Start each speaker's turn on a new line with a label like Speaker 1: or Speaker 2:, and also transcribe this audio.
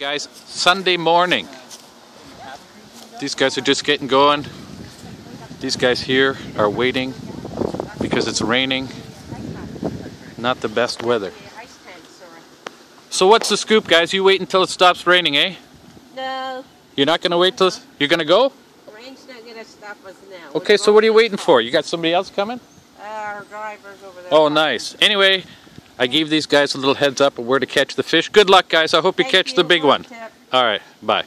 Speaker 1: Guys, Sunday morning. These guys are just getting going. These guys here are waiting because it's raining. Not the best weather. So what's the scoop, guys? You wait until it stops raining, eh?
Speaker 2: No,
Speaker 1: You're not gonna wait till you're gonna go?
Speaker 2: rain's not gonna stop us now.
Speaker 1: Okay, so what are you waiting for? You got somebody else coming?
Speaker 2: Uh, our driver's over there.
Speaker 1: Oh, nice. Anyway, I gave these guys a little heads up of where to catch the fish. Good luck, guys. I hope you
Speaker 2: Thank
Speaker 1: catch the big
Speaker 2: One.
Speaker 1: All right, bye.